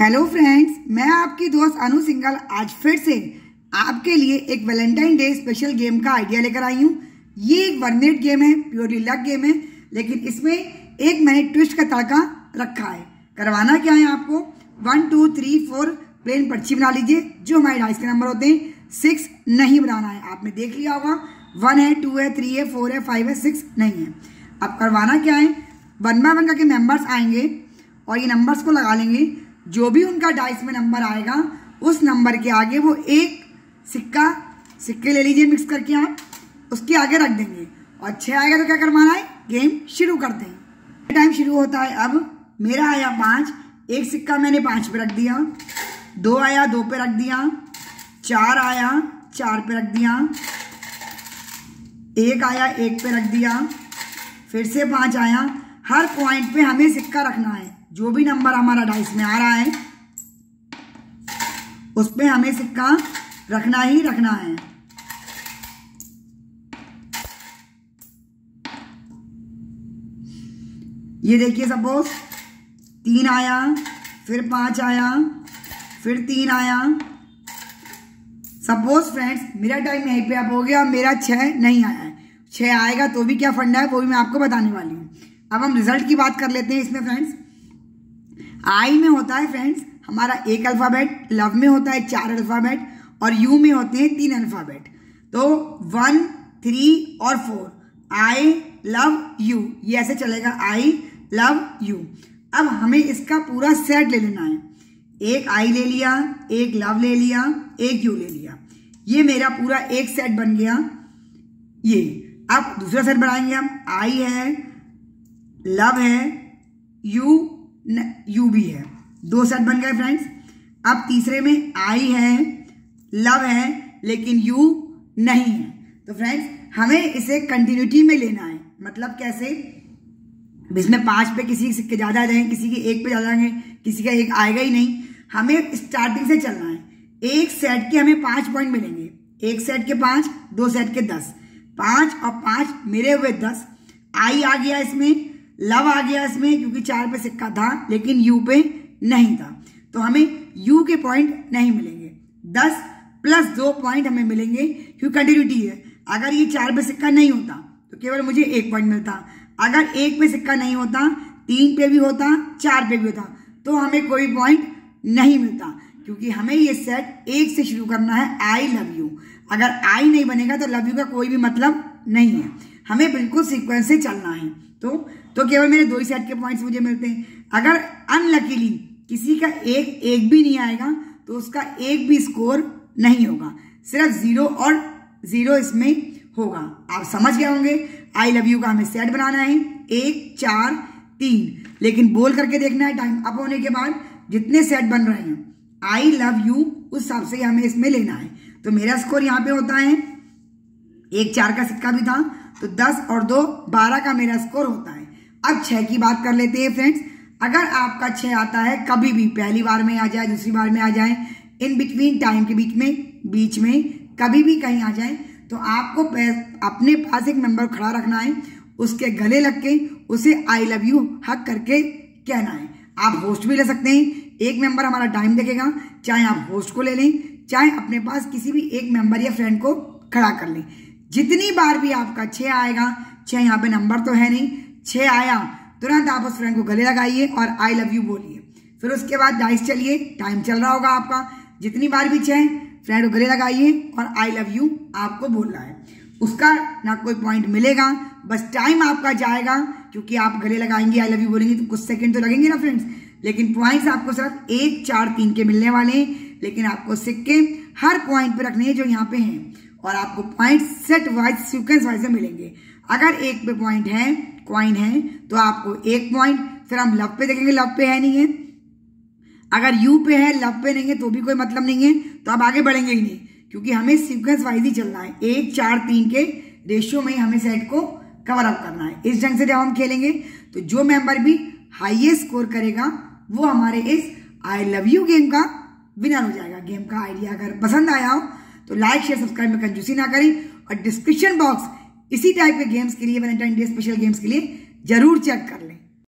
Hello friends, मैं आपकी दोस्त अनु सिंगल आज फिर से आपके लिए एक वैलेंटाइन डे स्पेशल गेम का आइडिया लेकर आई हूँ। ये एक वन मिनट गेम है प्योरली लक गेम है, लेकिन इसमें एक मैंने ट्विस्ट का तड़का रखा है। करवाना क्या है आपको? One two three four plain पर्ची बना लीजिए, जो हमारे डाइस के नंबर होते हैं सिक्स नहीं बनाना है। आपने देख लिया होगा वन है टू है थ्री है फोर है फाइव है सिक्स नहीं है। अब करवाना क्या है? वन बाय वन करके मेंबर्स आएँगे और ये नंबर्स को लगा लेंगे। जो भी उनका डाइस में नंबर आएगा, उस नंबर के आगे वो एक सिक्का, सिक्के ले लीजिए मिक्स करके आप, उसके आगे रख देंगे। और छः आएगा तो क्या करवाना है? गेम शुरू कर हैं टाइम शुरू होता है। अब मेरा आया पाँच, एक सिक्का मैंने पाँच पे रख दिया। दो आया, दो पे रख दिया। चार आया, चार पे रख दिया। एक आया, एक पे रख दिया। फिर से पाँच आया। हर पॉइंट पे हमें सिक्का रखना है। जो भी नंबर हमारा डाइस में आ रहा है उस पर हमें सिक्का रखना ही रखना है। ये देखिए सपोज़ तीन आया, फिर पाँच आया, फिर तीन आया। सपोज़ फ्रेंड्स मेरा टाइम यहीं पे अब हो गया, मेरा छह नहीं आया है। छह आएगा तो भी क्या फंडा है, वो भी मैं आपको बताने वाली हूँ। अब हम रिज़ल्ट की बात कर लेते हैं इसमें फ्रेंड्स आई में होता है फ्रेंड्स हमारा एक अल्फ़ाबेट लव में होता है चार अल्फ़ाबेट और यू में होते हैं तीन अल्फ़ाबेट तो वन थ्री और फोर आई लव यू ये ऐसे चलेगा आई लव यू अब हमें इसका पूरा सेट ले लेना है. एक आई ले लिया, एक लव ले लिया, एक यू ले लिया. ये मेरा पूरा एक सेट बन गया. ये. अब दूसरा सेट बनाएँगे हम. आई है लव है यू यू भी है। दो सेट बन गए फ्रेंड्स अब तीसरे में आई है लव है, लेकिन यू नहीं है। तो फ्रेंड्स हमें इसे कंटिन्यूटी में लेना है। मतलब कैसे? इसमें पाँच पे किसी के ज़्यादा जाएँगे किसी के एक पे ज़्यादा आएँगे किसी का एक आएगा ही नहीं। हमें स्टार्टिंग से चलना है। एक सेट के हमें पाँच पॉइंट मिलेंगे। एक सेट के पाँच, दो सेट के दस। पाँच और पाँच मेरे हुए दस। आई आ गया इसमें। लव आ गया इसमें, क्योंकि चार पे सिक्का था, लेकिन यू पे नहीं था। तो हमें यू के पॉइंट नहीं मिलेंगे। दस प्लस दो पॉइंट हमें मिलेंगे, क्योंकि कंटिन्यूटी है। अगर ये चार पे सिक्का नहीं होता तो केवल मुझे एक पॉइंट मिलता। अगर एक पे सिक्का नहीं होता, तीन पे भी होता, चार पे भी होता तो हमें कोई पॉइंट नहीं मिलता। क्योंकि हमें ये सेट एक से शुरू करना है आई लव यू अगर आई नहीं बनेगा तो लव यू का कोई भी मतलब नहीं है। हमें बिल्कुल सीक्वेंस से चलना है। तो तो केवल मेरे दो ही सेट के पॉइंट्स मुझे मिलते हैं। अगर अनलकीली किसी का एक एक भी नहीं आएगा तो उसका एक भी स्कोर नहीं होगा। सिर्फ़ ज़ीरो और ज़ीरो इसमें होगा। आप समझ गए होंगे आई लव यू का हमें सेट बनाना है। एक, चार, तीन। लेकिन बोल करके देखना है टाइम अप होने के बाद जितने सेट बन रहे हैं आई लव यू उस हिसाब से हमें इसमें लेना है। तो मेरा स्कोर यहाँ पे होता है, एक, चार का सिक्का भी था तो दस और दो, बारह का मेरा स्कोर होता है। अब छह की बात कर लेते हैं फ्रेंड्स अगर आपका छह आता है, कभी भी, पहली बार में आ जाए, दूसरी बार में आ जाए इन बिटवीन टाइम के बीच में बीच में, कभी भी कहीं आ जाए तो आपको अपने पास एक मेंबर खड़ा रखना है, उसके गले लग के, उसे आई लव यू हक करके कहना है। आप होस्ट भी ले सकते हैं, एक मेंबर हमारा टाइम देखेगा, चाहे आप होस्ट को ले लें, चाहे अपने पास किसी भी एक मेंबर या फ्रेंड को खड़ा कर लें। जितनी बार भी आपका छह आएगा, छह यहाँ पे नंबर तो है नहीं छह आया, तुरंत आप उस फ्रेंड को गले लगाइए और आई लव यू बोलिए। फिर उसके बाद डाइस चलिए टाइम चल रहा होगा आपका। जितनी बार भी छह फ्रेंड को गले लगाइए और आई लव यू आपको बोलना है। उसका ना कोई पॉइंट मिलेगा, बस टाइम आपका जाएगा, क्योंकि आप गले लगाएँगे आई लव यू बोलेंगे तो कुछ सेकंड तो लगेंगे ना फ्रेंड्स लेकिन पॉइंट्स आपको सिर्फ़ एक, चार, तीन के मिलने वाले हैं। लेकिन आपको सिक्के हर पॉइंट पे रखने हैं जो यहाँ पे हैं। और आपको point set wise sequence wise से मिलेंगे। अगर एक पे पॉइंट है क्वाइन है तो आपको एक पॉइंट फिर हम लव पे देखेंगे लव पे है नहीं है। अगर यू पे है लव पे नहीं है तो भी कोई मतलब नहीं है। तो आप आगे बढ़ेंगे ही नहीं, क्योंकि हमें सीक्वेंस वाइज ही चलना है। एक, चार, तीन के रेशियो में ही हमें सेट को कवर अप करना है। इस ढंग से जब हम खेलेंगे तो जो मेंबर भी हाईएस्ट स्कोर करेगा, वो हमारे इस आई लव यू गेम का विनर हो जाएगा। गेम का आइडिया अगर पसंद आया हो तो लाइक शेयर सब्सक्राइब में कंजूसी ना करें और डिस्क्रिप्शन बॉक्स इसी टाइप के गेम्स के लिए वैलेंटाइन डे स्पेशल गेम्स के लिए ज़रूर चेक कर लें।